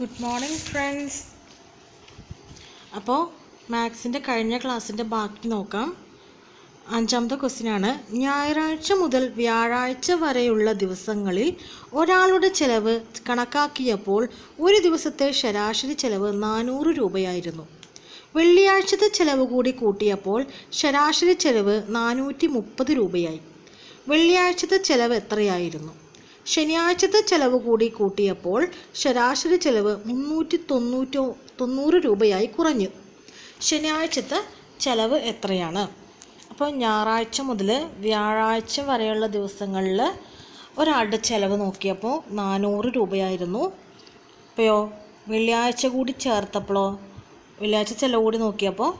Good morning friends അപ്പോൾ മാത്സിന്റെ കഴിഞ്ഞ ക്ലാസ്സിന്റെ ബാക്കി നോക്കാം. അഞ്ചാമത്തെ ക്വസ്റ്റ്യനാണ് ഞായറാഴ്ച മുതൽ വ്യാഴാഴ്ച വരെയുള്ള ദിവസങ്ങളിൽ ഒരാളുടെ ചെലവ് കണക്കാക്കിയപ്പോൾ ഒരു ദിവസത്തെ ശരാശരി ചെലവ് നാനൂറ് രൂപയായിരുന്നു. വെള്ളിയാഴ്ചത്തെ ചെലവ് കൂടി കൂട്ടിയപ്പോൾ ശരാശരി ചെലവ് നാനൂറ്റി മുപ്പത് രൂപയായി. വെള്ളിയാഴ്ചത്തെ ചെലവ് എത്രയായിരുന്നു? ശനിയാഴ്ചത്തെ ചെലവ് കൂടി കൂട്ടിയപ്പോൾ ശരാശരി ചെലവ് മുന്നൂറ്റി തൊണ്ണൂറ്റോ തൊണ്ണൂറ് രൂപയായി കുറഞ്ഞു. ശനിയാഴ്ചത്തെ ചെലവ് എത്രയാണ്? അപ്പോൾ ഞായറാഴ്ച മുതൽ വ്യാഴാഴ്ച വരെയുള്ള ദിവസങ്ങളിൽ ഒരാളുടെ ചിലവ് നോക്കിയപ്പോൾ നാനൂറ് രൂപയായിരുന്നു. അപ്പോയോ വെള്ളിയാഴ്ച കൂടി ചേർത്തപ്പോഴോ? വെള്ളിയാഴ്ച ചിലവ് കൂടി നോക്കിയപ്പോൾ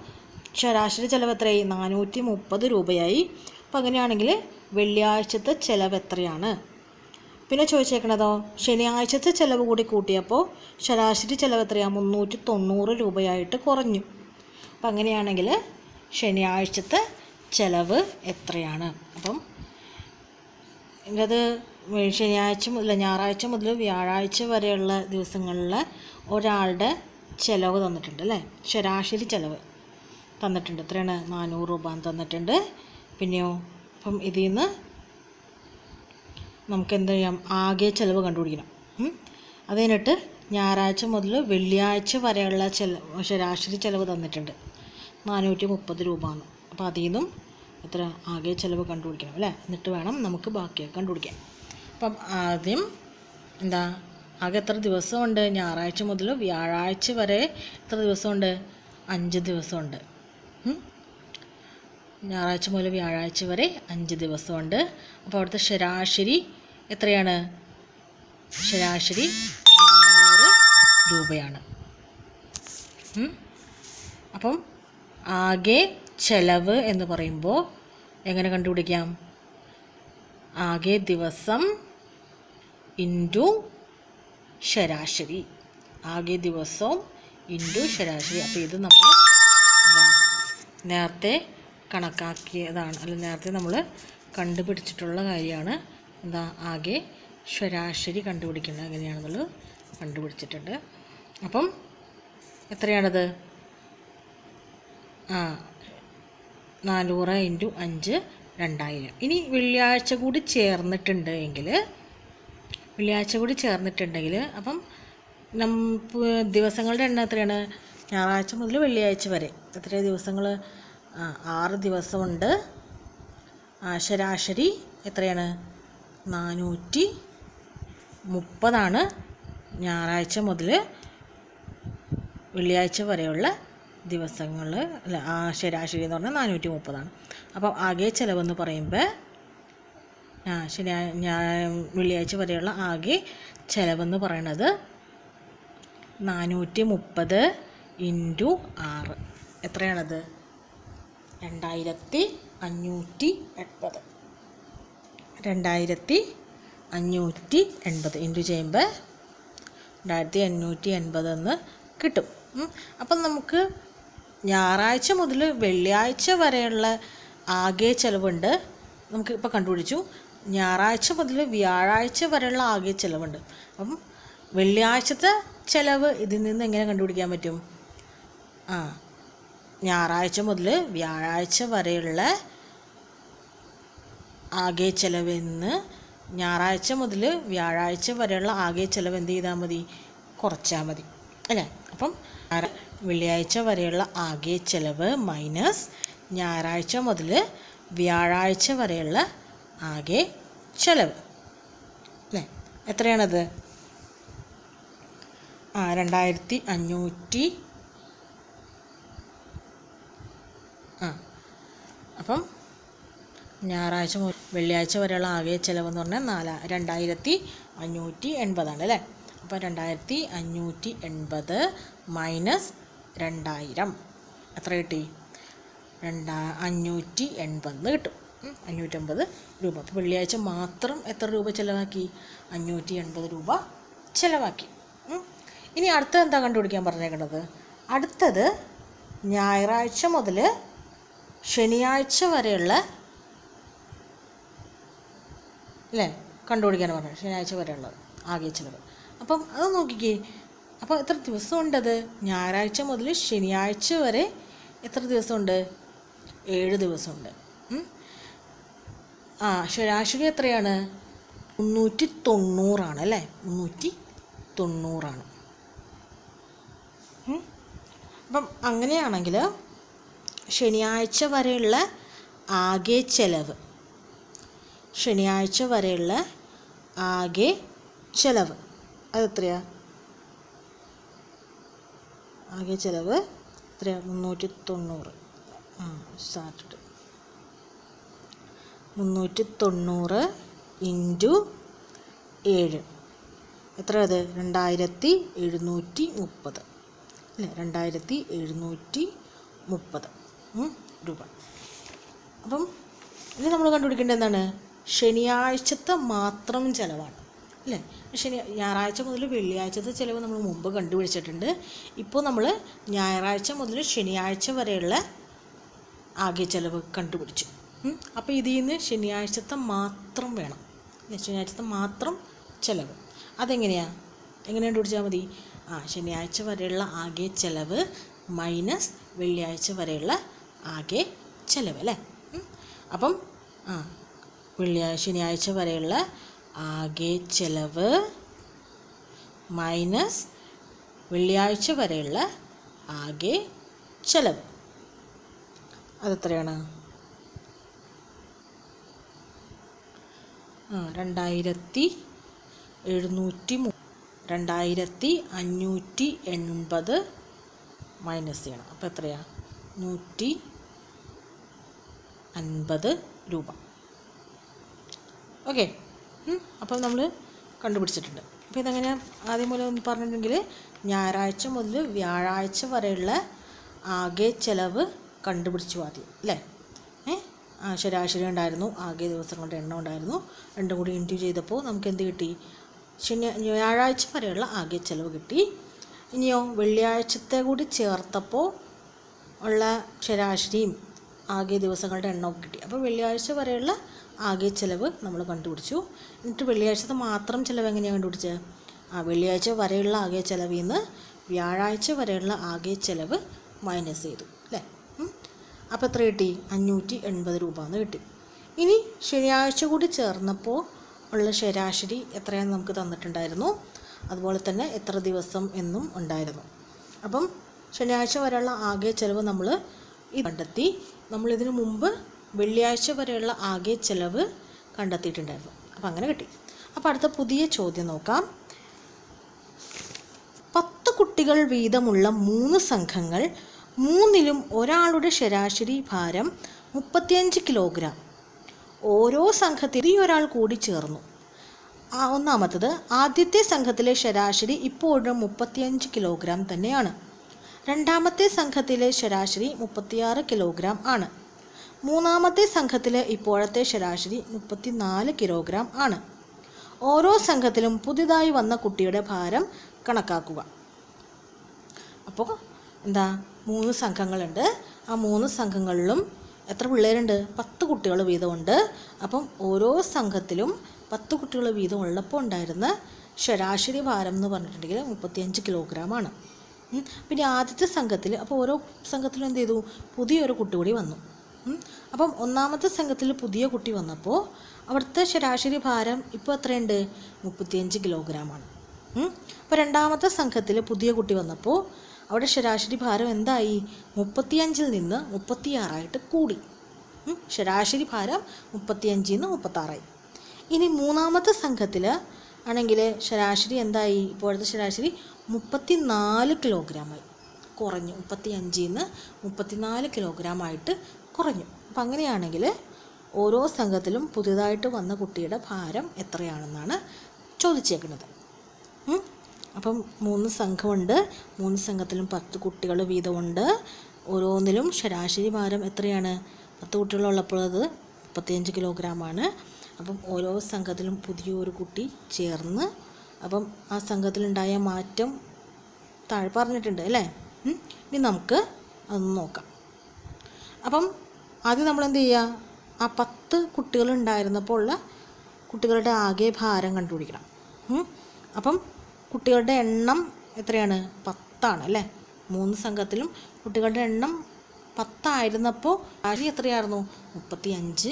ശരാശരി ചിലവ് എത്രയായി? നാനൂറ്റി മുപ്പത് രൂപയായി. അപ്പോൾ അങ്ങനെയാണെങ്കിൽ വെള്ളിയാഴ്ചത്തെ ചിലവ് എത്രയാണ്? പിന്നെ ചോദിച്ചേക്കണതോ? ശനിയാഴ്ചത്തെ ചിലവ് കൂടി കൂട്ടിയപ്പോൾ ശരാശരി ചിലവ് എത്രയാണ് മുന്നൂറ്റി തൊണ്ണൂറ് രൂപയായിട്ട് കുറഞ്ഞു. അപ്പം അങ്ങനെയാണെങ്കിൽ ശനിയാഴ്ചത്തെ ചിലവ് എത്രയാണ്? അപ്പം അത് ശനിയാഴ്ച മുതൽ ഞായറാഴ്ച മുതൽ വ്യാഴാഴ്ച വരെയുള്ള ദിവസങ്ങളിൽ ഒരാളുടെ ചിലവ് തന്നിട്ടുണ്ട് അല്ലേ? ശരാശരി ചിലവ് തന്നിട്ടുണ്ട്. എത്രയാണ്? നാനൂറ് രൂപ തന്നിട്ടുണ്ട്. പിന്നെയോ? അപ്പം ഇതിൽ നിന്ന് നമുക്ക് എന്ത് ചെയ്യാം ആകെ ചിലവ് കണ്ടുപിടിക്കണം. അത് കഴിഞ്ഞിട്ട് ഞായറാഴ്ച മുതൽ വെള്ളിയാഴ്ച വരെയുള്ള ചില ശരാശരി ചിലവ് തന്നിട്ടുണ്ട്. നാനൂറ്റി മുപ്പത് രൂപ എന്ന് അപ്പോൾ അതിൽ നിന്നും എത്ര? ആകെ ചിലവ് കണ്ടുപിടിക്കണം അല്ലേ? എന്നിട്ട് വേണം നമുക്ക് ബാക്കിയൊക്കെ കണ്ടുപിടിക്കാൻ. അപ്പം ആദ്യം എന്താ? ആകെ എത്ര ദിവസമുണ്ട്? ഞായറാഴ്ച മുതൽ വ്യാഴാഴ്ച വരെ എത്ര ദിവസമുണ്ട്? അഞ്ച് ദിവസമുണ്ട്. ഞായറാഴ്ച മുതൽ വ്യാഴാഴ്ച വരെ അഞ്ച് ദിവസമുണ്ട്. അപ്പോൾ അവിടുത്തെ ശരാശരി എത്രയാണ്? ശരാശരി നാനൂറ് രൂപയാണ്. അപ്പം ആകെ ചെലവ് എന്ന് പറയുമ്പോൾ എങ്ങനെ കണ്ടുപിടിക്കാം? ആകെ ദിവസം ഇന്റു ശരാശരി. ആകെ ദിവസവും ഇന്റു ശരാശരി. അപ്പോൾ ഇത് നമ്മൾ എന്താ? നേരത്തെ കണക്കാക്കിയതാണ്. അല്ല നേരത്തെ നമ്മൾ കണ്ടുപിടിച്ചിട്ടുള്ള കാര്യമാണ്. എന്താ ആകെ ശരാശരി കണ്ടുപിടിക്കുന്നത് എങ്ങനെയാണെന്നുള്ളത് കണ്ടുപിടിച്ചിട്ടുണ്ട്. അപ്പം എത്രയാണത്? ആ നാനൂറ് ഇന്റു അഞ്ച് രണ്ടായിരം. ഇനി വെള്ളിയാഴ്ച കൂടി ചേർന്നിട്ടുണ്ട് എങ്കിൽ വെള്ളിയാഴ്ച കൂടി ചേർന്നിട്ടുണ്ടെങ്കിൽ അപ്പം നം ദിവസങ്ങളുടെ എണ്ണം എത്രയാണ്? ഞായറാഴ്ച മുതൽ വെള്ളിയാഴ്ച വരെ. എത്ര ദിവസങ്ങൾ ആറ് ദിവസമുണ്ട്. ശരാശരി എത്രയാണ്? നാനൂറ്റി മുപ്പതാണ് ഞായറാഴ്ച മുതൽ വെള്ളിയാഴ്ച വരെയുള്ള ദിവസങ്ങൾ അല്ല ശരാശരി എന്ന് പറഞ്ഞാൽ നാനൂറ്റി മുപ്പതാണ്. അപ്പോൾ ആകെ ചിലവെന്ന് പറയുമ്പോൾ ആ ഞാൻ വെള്ളിയാഴ്ച വരെയുള്ള ആകെ ചിലവെന്ന് പറയണത് നാനൂറ്റി മുപ്പത് ഇന്റു ആറ്. എത്രയാണത്? രണ്ടായിരത്തി അഞ്ഞൂറ്റി എൺപത് രണ്ടായിരത്തി അഞ്ഞൂറ്റി എൺപത് ഇന്റു ചെയ്യുമ്പോൾ രണ്ടായിരത്തി അഞ്ഞൂറ്റി എൺപത് എന്ന് കിട്ടും. അപ്പം നമുക്ക് ഞായറാഴ്ച മുതൽ വെള്ളിയാഴ്ച വരെയുള്ള ആകെ ചിലവുണ്ട്. നമുക്ക് ഇപ്പോൾ കണ്ടുപിടിച്ചു. ഞായറാഴ്ച മുതൽ വ്യാഴാഴ്ച വരെയുള്ള ആകെ ചിലവുണ്ട്. അപ്പം വെള്ളിയാഴ്ചത്തെ ചിലവ് ഇതിൽ നിന്ന് എങ്ങനെ കണ്ടുപിടിക്കാൻ പറ്റും? ആ. ഞായറാഴ്ച മുതൽ വ്യാഴാഴ്ച വരെയുള്ള ആകെ ചിലവെന്ന് ഞായറാഴ്ച മുതൽ വ്യാഴാഴ്ച വരെയുള്ള ആകെ ചിലവ് എന്ത് ചെയ്താൽ മതി? കുറച്ചാൽ മതി. അല്ലേ? അപ്പം വെള്ളിയാഴ്ച വരെയുള്ള ആകെ ചിലവ് മൈനസ് ഞായറാഴ്ച മുതൽ വ്യാഴാഴ്ച വരെയുള്ള ആകെ ചിലവ്. അല്ലേ? എത്രയാണത്? ആ രണ്ടായിരത്തി അഞ്ഞൂറ്റി അപ്പം ഞായറാഴ്ച വെള്ളിയാഴ്ച വരെയുള്ള ആകെ ചിലവെന്ന് പറഞ്ഞാൽ നാലാ രണ്ടായിരത്തി അഞ്ഞൂറ്റി എൺപതാണ് അല്ലേ? അപ്പോൾ രണ്ടായിരത്തി അഞ്ഞൂറ്റി എൺപത് മൈനസ് രണ്ടായിരം. എത്ര കിട്ടി? രണ്ടാ അഞ്ഞൂറ്റി എൺപത് കിട്ടും. അഞ്ഞൂറ്റമ്പത് രൂപ. അപ്പോൾ വെള്ളിയാഴ്ച മാത്രം എത്ര രൂപ ചിലവാക്കി? അഞ്ഞൂറ്റി എൺപത് രൂപ ചിലവാക്കി. ഇനി അടുത്തത് എന്താ കണ്ടുപിടിക്കാൻ പറഞ്ഞേക്കണത്? അടുത്തത് ഞായറാഴ്ച മുതൽ ശനിയാഴ്ച വരെയുള്ള അല്ലേ കണ്ടുപിടിക്കാൻ പറഞ്ഞത്. ശനിയാഴ്ച വരെയുള്ളത്. ആകെ ചിലവ്. അപ്പം അത് നോക്കിക്കേ. അപ്പോൾ എത്ര ദിവസമുണ്ടത്? ഞായറാഴ്ച മുതൽ ശനിയാഴ്ച വരെ എത്ര ദിവസമുണ്ട്? ഏഴ് ദിവസമുണ്ട്. ആ ശരാശരി എത്രയാണ്? മുന്നൂറ്റി തൊണ്ണൂറാണ് അല്ലേ? മുന്നൂറ്റി തൊണ്ണൂറാണ്. അപ്പം അങ്ങനെയാണെങ്കിൽ ശനിയാഴ്ച വരെയുള്ള ആകെ ചെലവ്. ശനിയാഴ്ച വരെയുള്ള ആകെ ചെലവ്. അതെത്രയാ? ആകെ ചെലവ് എത്രയാ? മുന്നൂറ്റി തൊണ്ണൂറ് ആ സ്റ്റാർട്ട് മുന്നൂറ്റി തൊണ്ണൂറ് ഇന്റു ഏഴ്. എത്ര അത് രണ്ടായിരത്തി എഴുന്നൂറ്റി മുപ്പത്. അല്ലേ? രണ്ടായിരത്തി എഴുന്നൂറ്റി മുപ്പത്. രൂപ. അപ്പം ഇത് നമ്മൾ കണ്ടുപിടിക്കേണ്ടത് എന്താണ്? ശനിയാഴ്ചത്തെ മാത്രം ചിലവാണ്. അല്ലേ? ശനി ഞായറാഴ്ച മുതൽ വെള്ളിയാഴ്ചത്തെ ചിലവ് നമ്മൾ മുമ്പ് കണ്ടുപിടിച്ചിട്ടുണ്ട്. ഇപ്പോൾ നമ്മൾ ഞായറാഴ്ച മുതൽ ശനിയാഴ്ച വരെയുള്ള ആകെ ചിലവ് കണ്ടുപിടിച്ചു. അപ്പോൾ ഇതിൽ നിന്ന് ശനിയാഴ്ചത്തെ മാത്രം വേണം? ശനിയാഴ്ചത്തെ മാത്രം ചിലവ്. അതെങ്ങനെയാണ് എങ്ങനെ കണ്ടുപിടിച്ചാൽ മതി? ആ ശനിയാഴ്ച വരെയുള്ള ആകെ ചിലവ് മൈനസ് വെള്ളിയാഴ്ച വരെയുള്ള ആകെ ചിലവ് അല്ലേ ഉം. അപ്പം ആ വെള്ളിയാഴ്ച ശനിയാഴ്ച വരെയുള്ള ആകെ ചിലവ് മൈനസ് വെള്ളിയാഴ്ച വരെയുള്ള ആകെ ചിലവ്. അതെത്രയാണ്? രണ്ടായിരത്തി എഴുന്നൂറ്റി മു രണ്ടായിരത്തി അഞ്ഞൂറ്റി എൺപത് മൈനസ് ചെയ്യണം. അപ്പോൾ എത്രയാണ് നൂറ്റി അൻപത് രൂപ. ഓക്കെ അപ്പോൾ നമ്മൾ കണ്ടുപിടിച്ചിട്ടുണ്ട്. അപ്പോൾ ഇതെങ്ങനെ ആദ്യം മുതൽ ഒന്ന് പറഞ്ഞിട്ടുണ്ടെങ്കിൽ ഞായറാഴ്ച മുതൽ വ്യാഴാഴ്ച വരെയുള്ള ആകെ ചിലവ് കണ്ടുപിടിച്ചു ആദ്യം അല്ലേ? ശരാശരി ഉണ്ടായിരുന്നു. ആകെ ദിവസങ്ങളുടെ എണ്ണം ഉണ്ടായിരുന്നു. രണ്ടും കൂടി ഇന്റു ചെയ്തപ്പോൾ നമുക്ക് എന്ത് കിട്ടി? ശനി വ്യാഴാഴ്ച വരെയുള്ള ആകെ ചിലവ് കിട്ടി. ഇനിയോ വെള്ളിയാഴ്ചത്തെ കൂടി ചേർത്തപ്പോൾ ഉള്ള ശരാശരിയും ആകെ ദിവസങ്ങളുടെ എണ്ണമൊക്കെ കിട്ടി. അപ്പോൾ വെള്ളിയാഴ്ച വരെയുള്ള ആകെ ചിലവ് നമ്മൾ കണ്ടുപിടിച്ചു. എന്നിട്ട് വെള്ളിയാഴ്ചത്തെ മാത്രം ചിലവ് എങ്ങനെയാണ് കണ്ടുപിടിച്ചത് ആ വെള്ളിയാഴ്ച വരെയുള്ള ആകെ ചിലവിൽ നിന്ന് വ്യാഴാഴ്ച വരെയുള്ള ആകെ ചിലവ് മൈനസ് ചെയ്തു. അല്ലേ? അപ്പോൾ എത്ര കിട്ടി? അഞ്ഞൂറ്റി എൺപത് രൂപ എന്ന് കിട്ടി. ഇനി ശനിയാഴ്ച കൂടി ചേർന്നപ്പോൾ ഉള്ള ശരാശരി എത്രയാണ് നമുക്ക് തന്നിട്ടുണ്ടായിരുന്നു? അതുപോലെ തന്നെ എത്ര ദിവസം എന്നും ഉണ്ടായിരുന്നു. അപ്പം ശനിയാഴ്ച വരെയുള്ള ആകെ ചിലവ് നമ്മൾ കണ്ടെത്തി. നമ്മളിതിനു മുമ്പ് വെള്ളിയാഴ്ച വരെയുള്ള ആകെ ചിലവ് കണ്ടെത്തിയിട്ടുണ്ടായിരുന്നു. അപ്പം അങ്ങനെ കിട്ടി. അപ്പോൾ അടുത്ത പുതിയ ചോദ്യം നോക്കാം. പത്ത് കുട്ടികൾ വീതമുള്ള മൂന്ന് സംഘങ്ങൾ മൂന്നിലും ഒരാളുടെ ശരാശരി ഭാരം മുപ്പത്തിയഞ്ച് കിലോഗ്രാം. ഓരോ സംഘത്തിൽ ഒരാൾ കൂടി ചേർന്നു. ഒന്നാമത്തത് ആദ്യത്തെ സംഘത്തിലെ ശരാശരി ഇപ്പോഴും മുപ്പത്തിയഞ്ച് കിലോഗ്രാം തന്നെയാണ്. രണ്ടാമത്തെ സംഘത്തിലെ ശരാശരി മുപ്പത്തിയാറ് കിലോഗ്രാം ആണ്. മൂന്നാമത്തെ സംഘത്തിലെ ഇപ്പോഴത്തെ ശരാശരി മുപ്പത്തിനാല് കിലോഗ്രാം ആണ്. ഓരോ സംഘത്തിലും പുതിയതായി വന്ന കുട്ടിയുടെ ഭാരം കണക്കാക്കുക. അപ്പോൾ എന്താ? മൂന്ന് സംഘങ്ങളുണ്ട്. ആ മൂന്ന് സംഘങ്ങളിലും എത്ര പിള്ളേരുണ്ട്? പത്ത് കുട്ടികൾ വീതമുണ്ട്. അപ്പം ഓരോ സംഘത്തിലും പത്ത് കുട്ടികൾ വീതം ഉള്ളപ്പോൾ ഉണ്ടായിരുന്ന ശരാശരി ഭാരം എന്ന് പറഞ്ഞിട്ടുണ്ടെങ്കിൽ മുപ്പത്തിയഞ്ച് കിലോഗ്രാമാണ് ഉം. പിന്നെ ആദ്യത്തെ സംഘത്തിൽ അപ്പോൾ ഓരോ സംഘത്തിലും എന്ത് ചെയ്തു? പുതിയൊരു കുട്ടി കൂടി വന്നു. അപ്പം ഒന്നാമത്തെ സംഘത്തിൽ പുതിയ കുട്ടി വന്നപ്പോൾ അവിടുത്തെ ശരാശരി ഭാരം ഇപ്പോൾ എത്രയുണ്ട്? മുപ്പത്തിയഞ്ച് കിലോഗ്രാമാണ്. അപ്പോൾ രണ്ടാമത്തെ സംഘത്തിൽ പുതിയ കുട്ടി വന്നപ്പോൾ അവിടെ ശരാശരി ഭാരം എന്തായി? മുപ്പത്തിയഞ്ചിൽ നിന്ന് മുപ്പത്തിയാറായിട്ട് കൂടി. ശരാശരി ഭാരം മുപ്പത്തിയഞ്ചിൽ നിന്ന് മുപ്പത്താറായി. ഇനി മൂന്നാമത്തെ സംഘത്തിൽ ആണെങ്കിൽ ശരാശരി എന്തായി? ഇപ്പോഴത്തെ ശരാശരി മുപ്പത്തി നാല് കിലോഗ്രാമായി. കുറഞ്ഞു. മുപ്പത്തി അഞ്ചിൽ നിന്ന് മുപ്പത്തിനാല് കിലോഗ്രാമായിട്ട് കുറഞ്ഞു. അപ്പം അങ്ങനെയാണെങ്കിൽ ഓരോ സംഘത്തിലും പുതിയതായിട്ട് വന്ന കുട്ടിയുടെ ഭാരം എത്രയാണെന്നാണ് ചോദിച്ചേക്കുന്നത്. അപ്പം മൂന്ന് സംഘമുണ്ട്. മൂന്ന് സംഘത്തിലും പത്ത് കുട്ടികൾ വീതമുണ്ട്. ഓരോന്നിലും ശരാശരി ഭാരം എത്രയാണ്? പത്ത് കുട്ടികളുള്ളപ്പോൾ അത് മുപ്പത്തിയഞ്ച് കിലോഗ്രാമാണ്. അപ്പം ഓരോ സംഘത്തിലും പുതിയൊരു കുട്ടി ചേർന്ന് അപ്പം ആ സംഘത്തിലുണ്ടായ മാറ്റം താഴെ പറഞ്ഞിട്ടുണ്ട് അല്ലേ? ഇനി നമുക്ക് അതൊന്ന് നോക്കാം. അപ്പം ആദ്യം നമ്മൾ എന്ത് ചെയ്യുക? ആ പത്ത് കുട്ടികളുണ്ടായിരുന്നപ്പോൾ ഉള്ള കുട്ടികളുടെ ആകെ ഭാരം കണ്ടുപിടിക്കണം. അപ്പം കുട്ടികളുടെ എണ്ണം എത്രയാണ്? പത്താണ് അല്ലേ? മൂന്ന് സംഘത്തിലും കുട്ടികളുടെ എണ്ണം പത്തായിരുന്നപ്പോൾ അരി എത്രയായിരുന്നു? മുപ്പത്തി അഞ്ച്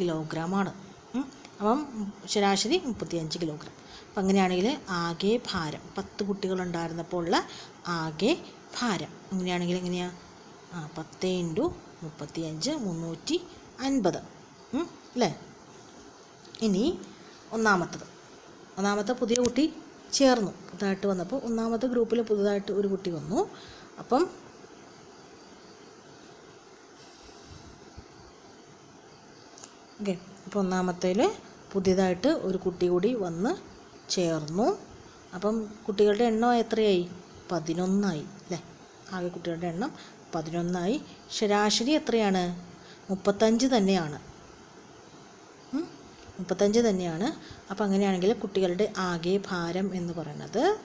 കിലോഗ്രാമാണ്. അപ്പം ശരാശരി മുപ്പത്തി അഞ്ച് കിലോഗ്രാം. അപ്പം അങ്ങനെയാണെങ്കിൽ ആകെ ഭാരം പത്ത് കുട്ടികളുണ്ടായിരുന്നപ്പോൾ ഉള്ള ആകെ ഭാരം അങ്ങനെയാണെങ്കിൽ എങ്ങനെയാണ് ആ പത്ത് ഇന്റു മുപ്പത്തി അഞ്ച് മുന്നൂറ്റി അൻപത്. അല്ലേ? ഇനി ഒന്നാമത്തത്. ഒന്നാമത്തെ പുതിയ കുട്ടി ചേർന്നു പുതുതായിട്ട് വന്നപ്പോൾ ഒന്നാമത്തെ ഗ്രൂപ്പിൽ പുതുതായിട്ട് ഒരു കുട്ടി വന്നു. അപ്പം ഓക്കെ. അപ്പോൾ ഒന്നാമത്തേൽ പുതിയതായിട്ട് ഒരു കുട്ടി കൂടി വന്ന് ചേർന്നു. അപ്പം കുട്ടികളുടെ എണ്ണം എത്രയായി? പതിനൊന്നായി അല്ലേ? ആകെ കുട്ടികളുടെ എണ്ണം പതിനൊന്നായി. ശരാശരി എത്രയാണ്? മുപ്പത്തഞ്ച് തന്നെയാണ്? മുപ്പത്തഞ്ച് തന്നെയാണ്. അപ്പം അങ്ങനെയാണെങ്കിൽ കുട്ടികളുടെ ആകെ ഭാരം എന്ന് പറയുന്നത്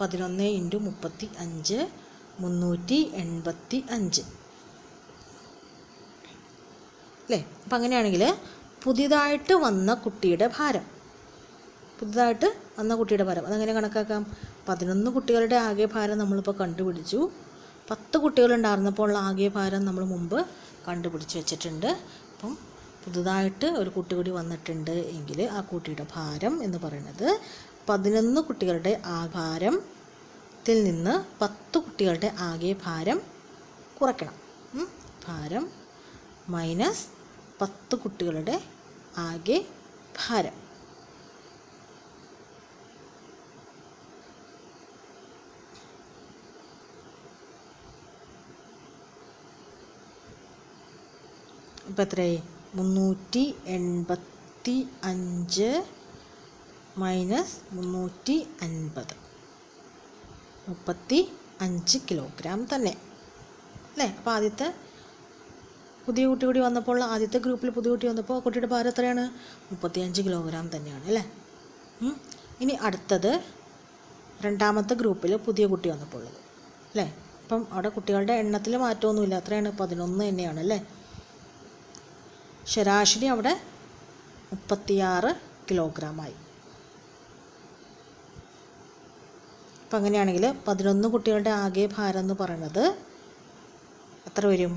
പതിനൊന്ന് ഇന്റു മുപ്പത്തി അഞ്ച് മുന്നൂറ്റി എൺപത്തി അഞ്ച്. അല്ലേ? അപ്പം അങ്ങനെയാണെങ്കിൽ പുതിയതായിട്ട് വന്ന കുട്ടിയുടെ ഭാരം. പുതുതായിട്ട് വന്ന കുട്ടിയുടെ ഭാരം. അതെങ്ങനെ കണക്കാക്കാം? പതിനൊന്ന് കുട്ടികളുടെ ആകെ ഭാരം നമ്മളിപ്പോൾ കണ്ടുപിടിച്ചു. പത്ത് കുട്ടികളുണ്ടായിരുന്നപ്പോൾ ഉള്ള ആകെ ഭാരം നമ്മൾ മുമ്പ് കണ്ടുപിടിച്ച് വെച്ചിട്ടുണ്ട്. അപ്പം പുതുതായിട്ട് ഒരു കുട്ടി കൂടി വന്നിട്ടുണ്ട് എങ്കിൽ ആ കുട്ടിയുടെ ഭാരം എന്ന് പറയുന്നത് പതിനൊന്ന് കുട്ടികളുടെ ആ ഭാരത്തിൽ നിന്ന് പത്ത് കുട്ടികളുടെ ആകെ ഭാരം കുറയ്ക്കണം. ഭാരം മൈനസ് പത്ത് കുട്ടികളുടെ ആകെ ഭാരം. ഇപ്പം എത്രയായി? മുന്നൂറ്റി എൺപത്തി അഞ്ച് മൈനസ് മുന്നൂറ്റി അൻപത്. മുപ്പത്തി അഞ്ച് കിലോഗ്രാം തന്നെ. അല്ലേ? അപ്പോൾ ആദ്യത്തെ പുതിയ കുട്ടി കൂടി വന്നപ്പോൾ ആദ്യത്തെ ഗ്രൂപ്പിൽ പുതിയ കുട്ടി വന്നപ്പോൾ ആ കുട്ടിയുടെ ഭാരം എത്രയാണ്? മുപ്പത്തിയഞ്ച് കിലോഗ്രാം തന്നെയാണ് അല്ലേ? ഇനി അടുത്തത് രണ്ടാമത്തെ ഗ്രൂപ്പിൽ പുതിയ കുട്ടി വന്നപ്പോൾ ഉള്ളത് അല്ലേ? അപ്പം അവിടെ കുട്ടികളുടെ എണ്ണത്തിൽ മാറ്റമൊന്നുമില്ല അത്രയാണ്? പതിനൊന്ന് തന്നെയാണ് അല്ലേ? ശരാശരി അവിടെ മുപ്പത്തിയാറ് കിലോഗ്രാമായി അപ്പം അങ്ങനെയാണെങ്കിൽ പതിനൊന്ന് കുട്ടികളുടെ ആകെ ഭാരം എന്ന് പറയുന്നത് എത്ര വരും?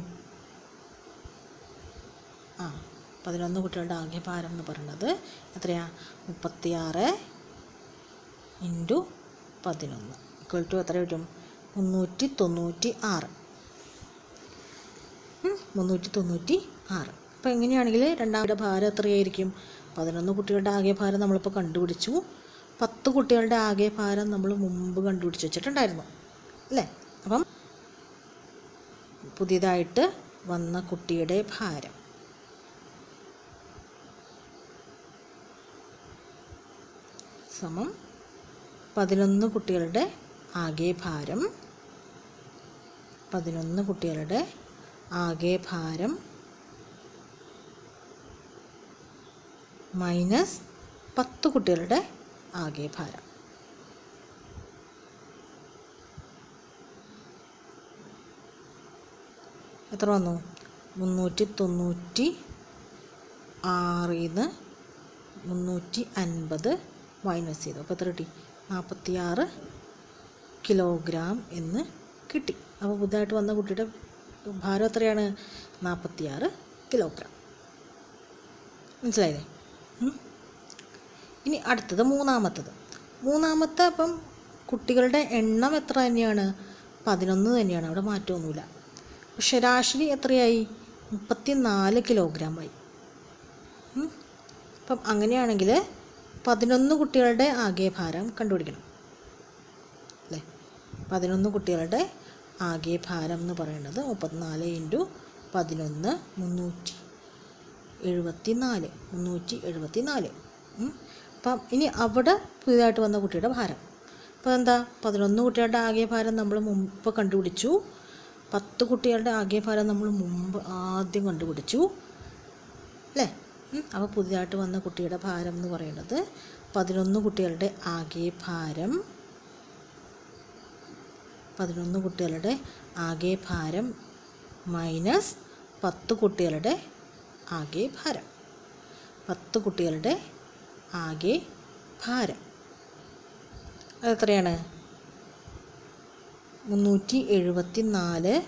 ആ പതിനൊന്ന് കുട്ടികളുടെ ആകെഭാരം എന്ന് പറയുന്നത് എത്രയാ? മുപ്പത്തിയാറ് ഇന്റു പതിനൊന്ന്. ഇക്വൽ ടു എത്ര കിട്ടും? മുന്നൂറ്റി തൊണ്ണൂറ്റി ആറ്. മുന്നൂറ്റി തൊണ്ണൂറ്റി ആറ്. അപ്പോൾ എങ്ങനെയാണെങ്കിൽ രണ്ടാമത്തെ ഭാരം എത്രയായിരിക്കും? പതിനൊന്ന് കുട്ടികളുടെ ആകെ ഭാരം നമ്മളിപ്പോൾ കണ്ടുപിടിച്ചു. പത്ത് കുട്ടികളുടെ ആകെ ഭാരം നമ്മൾ മുമ്പ് കണ്ടുപിടിച്ച് വെച്ചിട്ടുണ്ടായിരുന്നു. അല്ലേ? അപ്പം പുതിയതായിട്ട് വന്ന കുട്ടിയുടെ ഭാരം. സമം പതിനൊന്ന് കുട്ടികളുടെ ആകെ ഭാരം. പതിനൊന്ന് കുട്ടികളുടെ ആകെ ഭാരം മൈനസ് പത്ത് കുട്ടികളുടെ ആകെ ഭാരം. എത്ര വന്നു? മുന്നൂറ്റി തൊണ്ണൂറ്റി ആറിൽ നിന്ന് മുന്നൂറ്റി അൻപത് മൈനസ് ചെയ്തു. അപ്പോൾ എത്ര കിട്ടി? നാൽപ്പത്തിയാറ് കിലോഗ്രാം എന്ന് കിട്ടി. അപ്പോൾ പുതുതായിട്ട് വന്ന കുട്ടിയുടെ ഭാരം എത്രയാണ്? നാൽപ്പത്തിയാറ് കിലോഗ്രാം. മനസ്സിലായില്ലേ? ഇനി അടുത്തത് മൂന്നാമത്തത്. മൂന്നാമത്തെ അപ്പം കുട്ടികളുടെ എണ്ണം എത്ര തന്നെയാണ്? പതിനൊന്ന് തന്നെയാണ്. അവിടെ മാറ്റമൊന്നുമില്ല. ശരാശരി എത്രയായി? മുപ്പത്തി നാല് കിലോഗ്രാമായി ആയി അപ്പം അങ്ങനെയാണെങ്കിൽ പതിനൊന്ന് കുട്ടികളുടെ ആകെ ഭാരം കണ്ടുപിടിക്കണം. അല്ലേ? പതിനൊന്ന് കുട്ടികളുടെ ആകെ ഭാരം എന്ന് പറയുന്നത് മുപ്പത്തിനാല് ഇന്റു പതിനൊന്ന് മുന്നൂറ്റി എഴുപത്തി നാല് മുന്നൂറ്റി എഴുപത്തി നാല് അപ്പം ഇനി അവിടെ പുതിയതായിട്ട് വന്ന കുട്ടിയുടെ ഭാരം. അപ്പോൾ എന്താ? പതിനൊന്ന് കുട്ടികളുടെ ആകെ ഭാരം നമ്മൾ മുമ്പ് കണ്ടുപിടിച്ചു. പത്ത് കുട്ടികളുടെ ആകെ ഭാരം നമ്മൾ മുമ്പ് ആദ്യം കണ്ടുപിടിച്ചു. അല്ലേ? അപ്പോൾ പുതിയതായിട്ട് വന്ന കുട്ടിയുടെ ഭാരം എന്ന് പറയുന്നത് പതിനൊന്ന് കുട്ടികളുടെ ആകെ ഭാരം. പതിനൊന്ന് കുട്ടികളുടെ ആകെ ഭാരം മൈനസ് പത്ത് കുട്ടികളുടെ ആകെ ഭാരം. പത്ത് കുട്ടികളുടെ ആകെ ഭാരം. അതെത്രയാണ്? മുന്നൂറ്റി എഴുപത്തി നാല്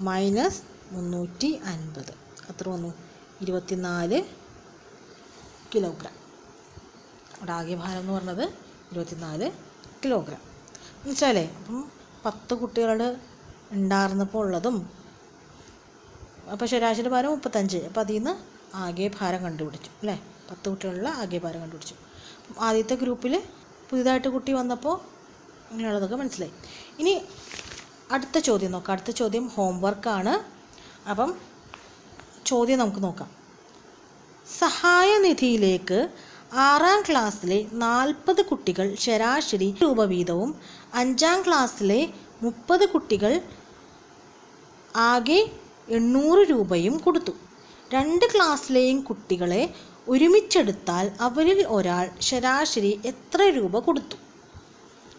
മൈനസ് മുന്നൂറ്റി അൻപത്. അത്ര വന്നു. ഇരുപത്തിനാല് കിലോഗ്രാം. അവിടെ ആകെ ഭാരം എന്ന് പറഞ്ഞത് ഇരുപത്തിനാല് കിലോഗ്രാം. എന്ന് വെച്ചാലേ അപ്പം പത്ത് കുട്ടികൾ ഉണ്ടായിരുന്നപ്പോൾ ഉള്ളതും അപ്പോൾ ശരാശരി ഭാരം മുപ്പത്തഞ്ച്. അപ്പോൾ അതിൽ നിന്ന് ആകെ ഭാരം കണ്ടുപിടിച്ചു അല്ലേ? പത്ത് കുട്ടികളുള്ള ആകെ ഭാരം കണ്ടുപിടിച്ചു. ആദ്യത്തെ ഗ്രൂപ്പിൽ പുതിയതായിട്ട് കുട്ടി വന്നപ്പോൾ അങ്ങനെയുള്ളതൊക്കെ മനസ്സിലായി. ഇനി അടുത്ത ചോദ്യം നോക്കാം. അടുത്ത ചോദ്യം ഹോംവർക്കാണ് അപ്പം ചോദ്യം നമുക്ക് നോക്കാം. സഹായനിധിയിലേക്ക് ആറാം ക്ലാസ്സിലെ നാൽപ്പത് കുട്ടികൾ ശരാശരി രൂപ വീതവും അഞ്ചാം ക്ലാസ്സിലെ മുപ്പത് കുട്ടികൾ ആകെ എണ്ണൂറ് രൂപയും കൊടുത്തു. രണ്ട് ക്ലാസ്സിലെയും കുട്ടികളെ ഒരുമിച്ചെടുത്താൽ അവരിൽ ഒരാൾ ശരാശരി എത്ര രൂപ കൊടുത്തു.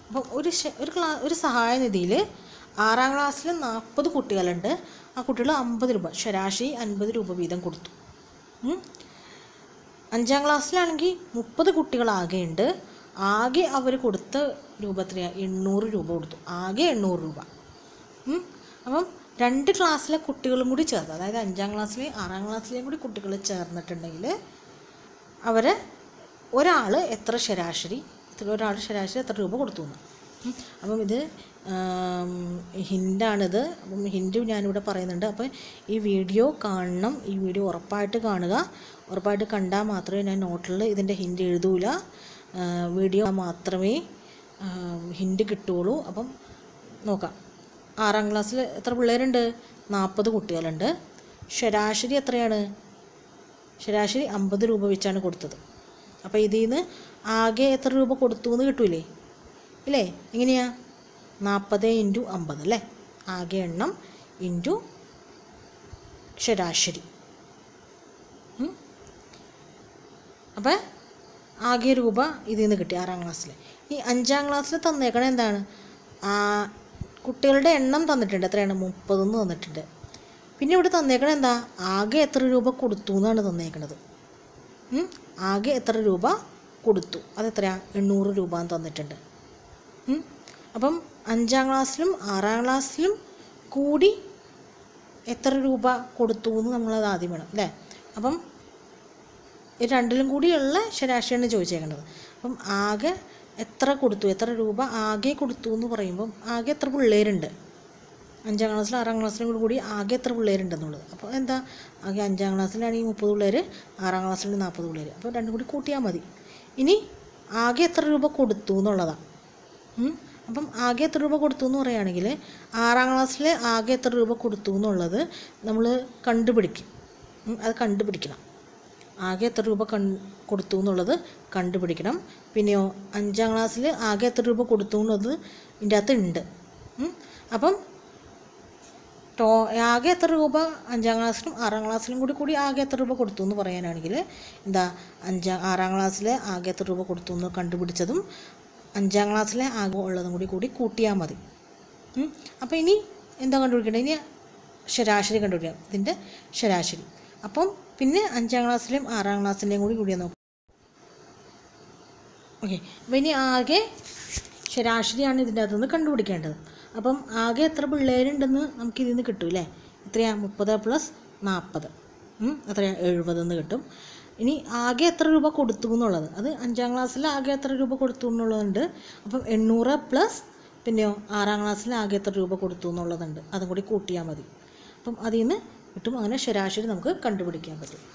അപ്പം ഒരു ഒരു ക്ലാ ഒരു സഹായനിധിയിൽ ആറാം ക്ലാസ്സിൽ നാൽപ്പത് കുട്ടികളുണ്ട്. ആ കുട്ടികൾ അമ്പത് രൂപ ശരാശരി അൻപത് രൂപ വീതം കൊടുത്തു. അഞ്ചാം ക്ലാസ്സിലാണെങ്കിൽ മുപ്പത് കുട്ടികളാകെയുണ്ട്. ആകെ അവർ കൊടുത്ത രൂപ എത്രയാണ് എണ്ണൂറ് രൂപ കൊടുത്തു. ആകെ എണ്ണൂറ് രൂപ. അപ്പം രണ്ട് ക്ലാസ്സിലെ കുട്ടികളും കൂടി ചേർത്ത് അതായത് അഞ്ചാം ക്ലാസ്സിലെയും ആറാം ക്ലാസ്സിലെയും കൂടി കുട്ടികൾ ചേർന്നിട്ടുണ്ടെങ്കിൽ അവർ ഒരാൾ എത്ര ശരാശരി ഒരാൾ ശരാശരി എത്ര രൂപ കൊടുത്തു എന്ന്. അപ്പം ഇത് ഹിൻഡാണിത് അപ്പം ഹിൻഡ് ഞാനിവിടെ പറയുന്നുണ്ട്. അപ്പം ഈ വീഡിയോ കാണണം ഈ വീഡിയോ ഉറപ്പായിട്ട് കാണുക. ഉറപ്പായിട്ട് കണ്ടാൽ മാത്രമേ ഞാൻ നോട്ടിൽ ഇതിന്റെ ഹിന്റ് എഴുതൂല. വീഡിയോ മാത്രമേ ഹിന്റ് കിട്ടുകയുള്ളൂ. അപ്പം നോക്കാം. ആറാം ക്ലാസ്സിൽ എത്ര പിള്ളേരുണ്ട്? നാൽപ്പത് കുട്ടികളുണ്ട്. ശരാശരി എത്രയാണ്? ശരാശരി അമ്പത് രൂപ വെച്ചാണ് കൊടുത്തത്. അപ്പോൾ ഇതിൽ നിന്ന് ആകെ എത്ര രൂപ കൊടുത്തു എന്ന് കിട്ടൂലേ? ഇല്ലേ? എങ്ങനെയാ? നാൽപ്പത് ഇന്റു അമ്പത് അല്ലേ? ആകെ എണ്ണം ഇന്റു ശരാശരി. അപ്പം ആകെ രൂപ ഇതിൽ നിന്ന് കിട്ടി ആറാം ക്ലാസ്സിൽ ഈ അഞ്ചാം ക്ലാസ്സിൽ തന്നേക്കണ എന്താണ്? കുട്ടികളുടെ എണ്ണം തന്നിട്ടുണ്ട്. എത്രയാണ്? മുപ്പതെന്ന് തന്നിട്ടുണ്ട്. പിന്നെ ഇവിടെ തന്നേക്കണ എന്താ? ആകെ എത്ര രൂപ കൊടുത്തു എന്നാണ് തന്നേക്കണത്. ആകെ എത്ര രൂപ കൊടുത്തു. അതെത്രയാ? എണ്ണൂറ് രൂപ എന്ന് തന്നിട്ടുണ്ട്? അപ്പം അഞ്ചാം ക്ലാസ്സിലും ആറാം ക്ലാസ്സിലും കൂടി എത്ര രൂപ കൊടുത്തു എന്ന് നമ്മളത് ആദ്യം വേണം അല്ലേ? അപ്പം ഈ രണ്ടിലും കൂടിയുള്ള ശരാശരിയാണ് ചോദിച്ചേക്കേണ്ടത് അപ്പം ആകെ എത്ര കൊടുത്തു? എത്ര രൂപ ആകെ കൊടുത്തു എന്ന് പറയുമ്പം ആകെ എത്ര പിള്ളേരുണ്ട്? അഞ്ചാം ക്ലാസ്സിലും ആറാം ക്ലാസ്സിലും കൂടി കൂടി ആകെ എത്ര പിള്ളേരുണ്ടെന്നുള്ളത്. അപ്പോൾ എന്താ? ആകെ അഞ്ചാം ക്ലാസ്സിലാണെങ്കിൽ മുപ്പത് പിള്ളേർ ആറാം ക്ലാസ്സിൽ നാൽപ്പത് പിള്ളേർ അപ്പോൾ രണ്ടും കൂടി കൂട്ടിയാൽ മതി. ഇനി ആകെ എത്ര രൂപ കൊടുത്തു എന്നുള്ളതാണ്. അപ്പം ആകെ എത്ര രൂപ കൊടുത്തു എന്ന് പറയുകയാണെങ്കിൽ ആറാം ക്ലാസ്സിൽ ആകെ എത്ര രൂപ കൊടുത്തു എന്നുള്ളത് നമ്മൾ കണ്ടുപിടിക്കും. അത് കണ്ടുപിടിക്കണം. ആകെ എത്ര രൂപ കൺ കൊടുത്തു എന്നുള്ളത് കണ്ടുപിടിക്കണം. പിന്നെയോ അഞ്ചാം ക്ലാസ്സിൽ ആകെ എത്ര രൂപ കൊടുത്തു എന്നുള്ളത് ഇതിന്റെ അകത്ത് ഉണ്ട് അപ്പം ടോ ആകെ എത്ര രൂപ അഞ്ചാം ക്ലാസ്സിലും ആറാം ക്ലാസ്സിലും കൂടി കൂടി ആകെ എത്ര രൂപ കൊടുത്തു എന്ന് പറയാനാണെങ്കിൽ എന്താ അഞ്ചാം ആറാം ക്ലാസ്സിലെ ആകെ എത്ര രൂപ കൊടുത്തു എന്ന് കണ്ടുപിടിച്ചതും അഞ്ചാം ക്ലാസ്സിലെ ആകെ ഉള്ളതും കൂടി കൂടി കൂട്ടിയാൽ മതി. അപ്പം അപ്പോൾ ഇനി എന്താ കണ്ടുപിടിക്കേണ്ടത്? ഇനി ശരാശരി കണ്ടുപിടിക്കാം ഇതിന്റെ ശരാശരി. അപ്പം പിന്നെ അഞ്ചാം ക്ലാസ്സിലെയും ആറാം ക്ലാസ്സിലെയും കൂടി കൂടിയാൽ നോക്കും. ഓക്കെ അപ്പോൾ ഇനി ആകെ ശരാശരിയാണ് ഇതിന്റെ അകത്തുനിന്ന് കണ്ടുപിടിക്കേണ്ടത്. അപ്പം ആകെ എത്ര പിള്ളേരുണ്ടെന്ന് നമുക്ക് ഇതിൽ നിന്ന് കിട്ടും അല്ലേ? ഇത്രയാണ് മുപ്പത് പ്ലസ് നാൽപ്പത് അത്രയാണ് എഴുപതെന്ന് കിട്ടും. ഇനി ആകെ എത്ര രൂപ കൊടുത്തു എന്നുള്ളത്? അത് അഞ്ചാം ക്ലാസ്സിൽ ആകെ എത്ര രൂപ കൊടുത്തു എന്നുള്ളതുണ്ട്. അപ്പം എണ്ണൂറ് പ്ലസ് പിന്നെയോ ആറാം ക്ലാസ്സിൽ ആകെ എത്ര രൂപ കൊടുത്തു എന്നുള്ളതുണ്ട്. അതും കൂടി കൂട്ടിയാൽ മതി. അപ്പം അതിൽ നിന്ന് കിട്ടും. അങ്ങനെ ശരാശരി നമുക്ക് കണ്ടുപിടിക്കാൻ പറ്റും.